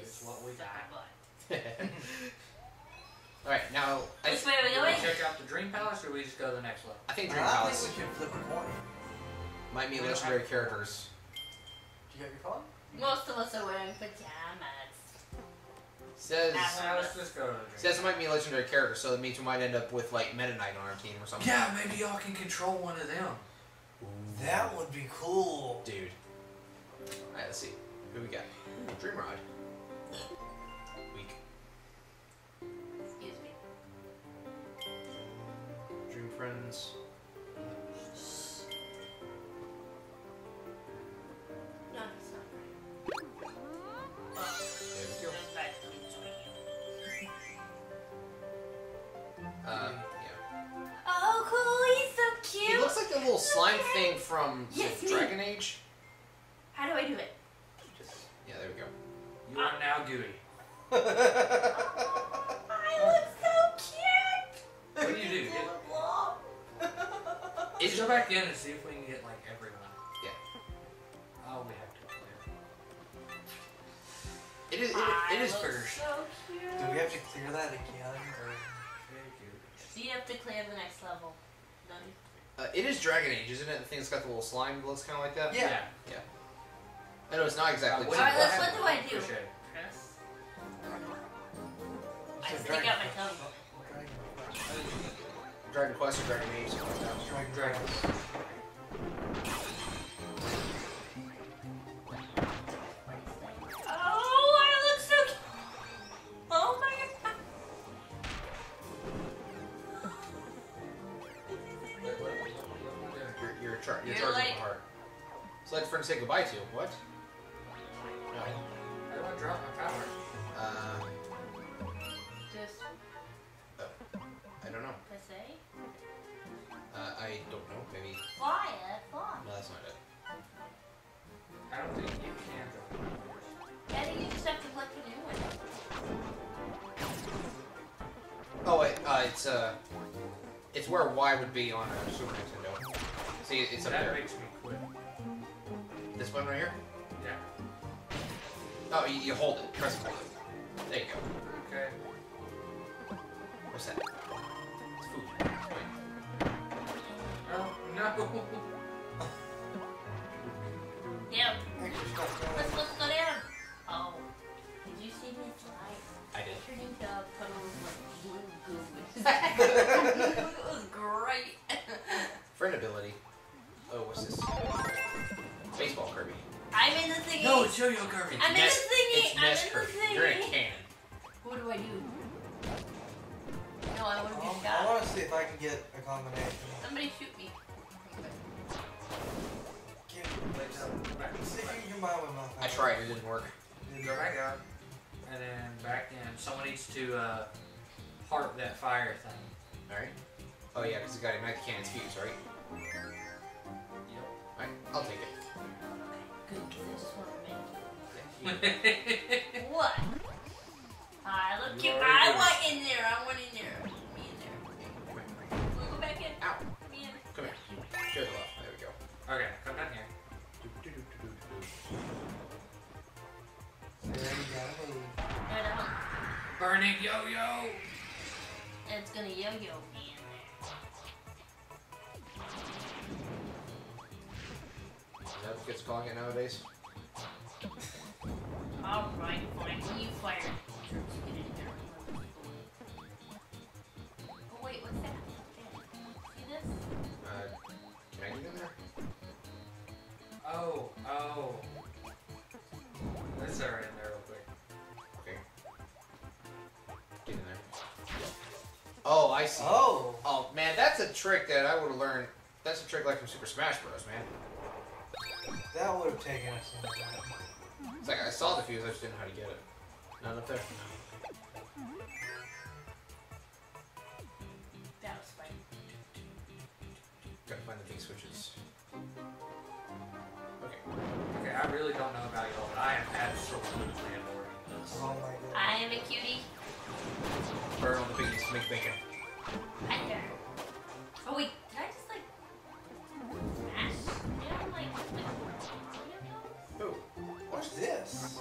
This what we got. Alright, now I, Which way are we we going? check out the Dream Palace, or we just go to the next level? I think Dream think Palace we should flip a coin. might be We don't legendary characters. Do you have your phone? Most of us are wearing pajamas. Says. Uh, let's just go to the says it might be a legendary character, so that means we might end up with like Meta Knight on our team or something. Yeah, maybe y'all can control one of them. That would be cool. Dude. Alright, let's see. Who we got? Dream Rod. Weak. Excuse me. Dream Friends. No, it's not right. Oh, There we go. there's that enjoy you. Uh, yeah. Oh, cool! He's so cute. He looks like the little slime thing from Yes. Dragon Age. Let's go back in and see if we can get like everyone. Yeah. Oh, we have to. It is. It, I it is. bigger. so cute. Do we have to clear that again? Or... So you have to clear the next level. Done. Uh, it is Dragon Age, isn't it? The thing that's got the little slime that looks kind of like that. Yeah. Yeah. I know it's not exactly. Uh, what- Alright, let's- what do I do? Appreciate it. Press. It's I a stick out my tongue. Dragon Dragon Quest or Dragon Age, something like that. Dragon Dragon. Quest. Oh, I look so. Oh my god. Wait, what-? You're you're, char- you're You're charging like- the heart. So let friend say goodbye to. What? No. How do I drop my power? Uh, don't know. press A. Uh, I don't know. Maybe. Fly it, fly. No, that's not it. I don't think you can drop my. Yeah, I think you just have to click the new one. Oh wait. Uh, it's uh, it's where Y would be on a Super Nintendo. See, it's up that there. makes me quit. This button right here. Yeah. Oh, you, you hold it. Press hold it. There you go. it was great. Friend ability. Oh, what's this? Baseball Kirby. I'm in the thingy. No, it's Yo-Yo Kirby. I'm in the Nest- thingy. It's I'm Nest in the Kirby. thingy. You're in a can. What do I do? No, I want to be Um, I want to see if I can get a combination. Somebody shoot me. Get, Wait, no, go back. see your mind with my I tried. It didn't work. Go back out, and then back in. Someone needs to uh, heart that fire thing. All right. Oh yeah, because it got ignite the cannon's fuse, right? Yep. All right. I'll take it. Good, 'cause I just want What? I look You cute. I want in there. I want in there. Me in there. We'll go back in. Ow. Me in. Come here. Share the love. There we go. okay, come down here. There you go. Move. Right on. Burning yo-yo. It's gonna yo-yo me in there. Is that what kids calling it nowadays? All right, fine. You fire Oh, I see. Oh. Oh man, that's a trick that I would have learned. That's a trick like from Super Smash Bros. Man. That would have taken us some time. It's like I saw the fuse, I just didn't know how to get it. Not up there. That was fine. Gotta find the big switches. Okay. Okay, I really don't know about y'all, but I am absolutely landlording this. Oh my god. I am a cutie. Burn all the biggies make bacon. Oh wait, did I just like smash Who? What's this?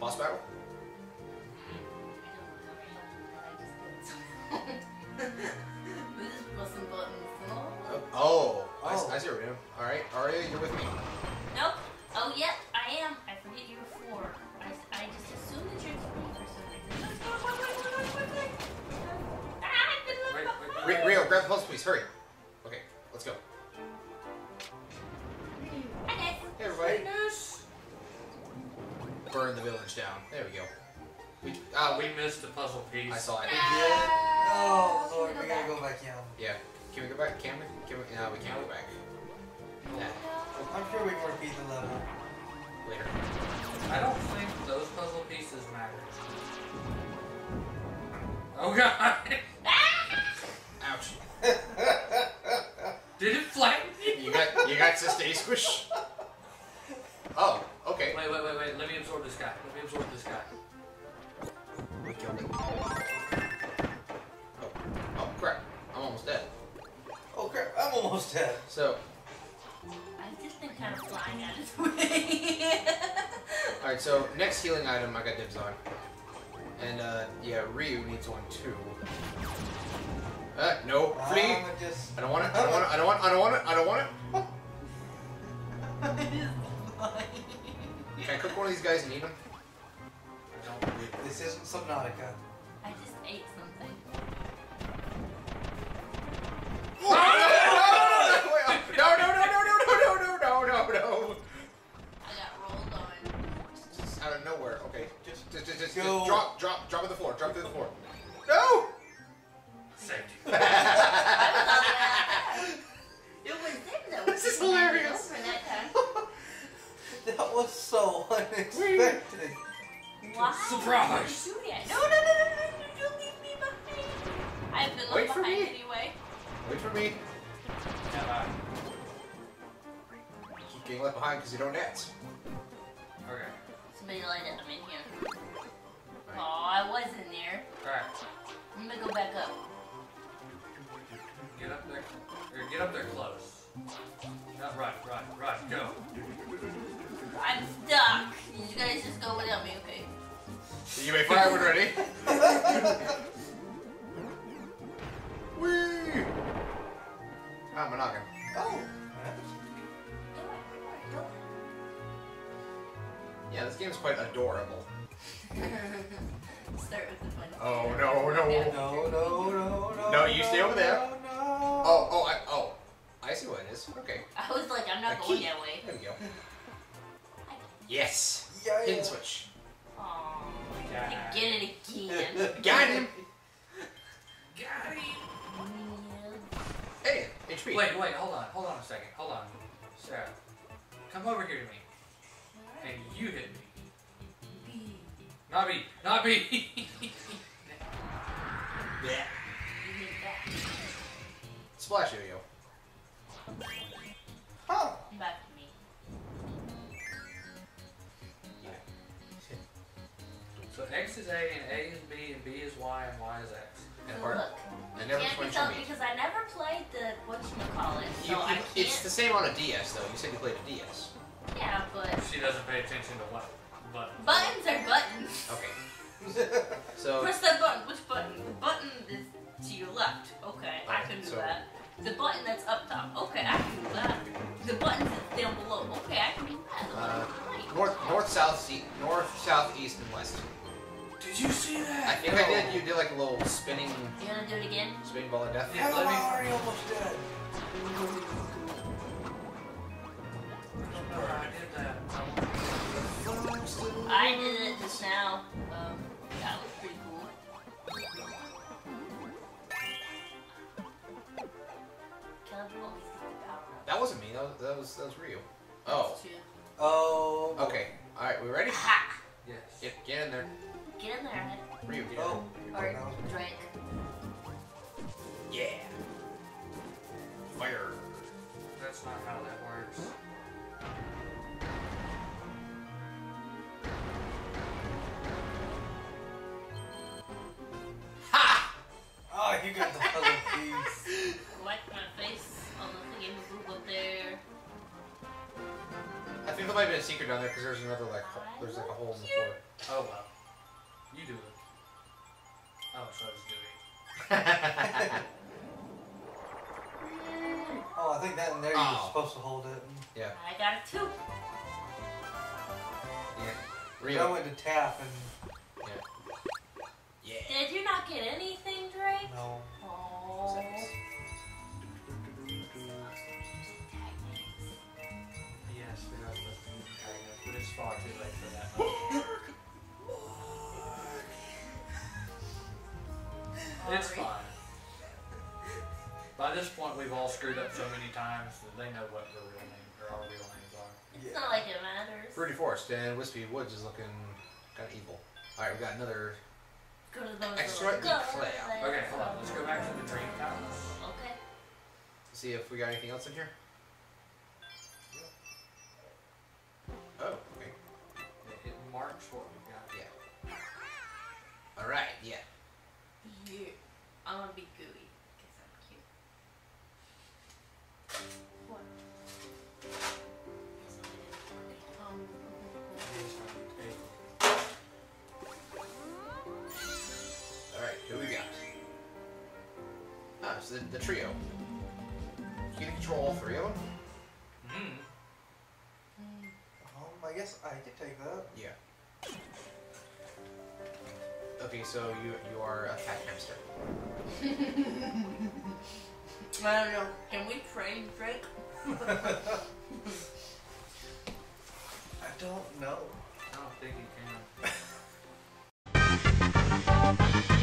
Boss battle? Rio, Rio, grab the puzzle piece, hurry. Okay, let's go. Hey, everybody. Burn the village down. There we go. We, uh, We missed the puzzle piece. I saw it. Oh, Lord, go we gotta go back down. Yeah. Can we go back? Can we? Can we? No, we can't go back. Nah, I'm sure we can repeat the level. later. I don't think those puzzle pieces matter. Oh god! Did it flatten you? You got you got Sister A Squish? Oh, okay. Wait, wait, wait, wait. Let me absorb this guy. Let me absorb this guy. We killed it. Oh, oh crap. I'm almost dead. Oh crap, I'm almost dead. So, I've just been kind of flying out of the way. alright, so next healing item I got dibs on. And uh yeah, Ryu needs one too. Uh no, free. I'ma just. I don't want it. I don't want it. I don't want it. I don't want it. I don't want it. It is. Can I cook one of these guys and eat them? I don't believe it. This isn't Subnautica. I just ate something. No, no, no, no, no, no, no, no, no, no, no. I got rolled on. Just out of nowhere. Okay, just, just, just, just, Go. just drop, drop, drop to the floor. Drop to the floor. No. Saved you. I was on that. It was him though. This is He handed it hilarious. that. That was so unexpected. Why? Surprise. Shoot it. No, no, no, no, no, no, don't leave me behind. I've been Wait left behind anyway. Wait for me. Yeah, Keep getting left behind because you don't dance. Okay. Somebody light it. I'm in here. Oh, I was in there. Alright. I'm gonna go back up. Get up there. Or get up there close. Not run, run, run, go. I'm stuck. You guys just go without me, okay? You may fire when ready. Whee! Ah, my noggin. Oh. Yeah, this game is quite adorable. Start with the fun. Oh no, no. Yeah. No, no, no, no. No, you stay over there. No, no. Oh, oh, I, oh. I see what it is. Okay. I was like, I'm not A going key. that way. There we go. Yes. Yeah, Pin switch. Aw, Yeah. I get it again. Got him. Got him. Hey, HP. Wait, wait, hold on, hold on a second, hold on. Sarah, come over here to me, and you hit me. Not me, not me. X is A, and A is B, and B is Y, and Y is X. And So part. look, I never can't switched tell because I never played the whatchamacallit, so You, I you, can't. it's the same on a DS though. You said you played a DS. Yeah, but She doesn't pay attention to what button. buttons are buttons. Okay. So Press that button. Which button? The button is to your left. Okay, I can do So- that. The button that's up top. Okay, I can do that. The button that's down below. Okay, I can do that. Uh, right. north, north, south, se- north, south, east, and west. Did you see that? I that? think I did. You did like a little spinning, You wanna do it again? spinning ball of death. Yeah, I'm let me- already almost dead. No, I did that. I did it just now. Um, that was pretty cool. Caleb, you always get the power up. That wasn't me. That was that was, that was Ryu. Oh. Oh. Okay. All right. We ready? Ha! Yes. Get get in there. Get in there, Ed. Ryu. Get in Oh. Or That drink. Yeah. Fire. That's not how that works. Ha! Oh, you got the puzzle piece. Wipe my face on the thingy boop up there. I think there might have been a secret down there because there's another like there's like a hole in the floor. Oh well. You do it. Oh, so it's Gooey. Oh, I think that in there Oh. you're supposed to hold it. yeah. I got a two. Yeah. I went to tap and Yeah. Yeah. Did you not get anything, Drake? no. Oh. Yes, we are supposed to be antagonist, but it's far too late for that. It's fine. By this point, we've all screwed up so many times that they know what the real name or our real names are. It's not like it matters. Fruity Forest and Wispy Woods is looking kind of evil. All right, we got another. Go to those Extra little eclair. guns. Okay, hold on. Let's go back to the dream palace. Okay. See if we got anything else in here. It's the, the trio. You can control all three of them. Mm. Um, I guess I could take that. Yeah. Okay, so you you are a cat hamster. I don't know. Can we trade Drake? I don't know. I don't think you can.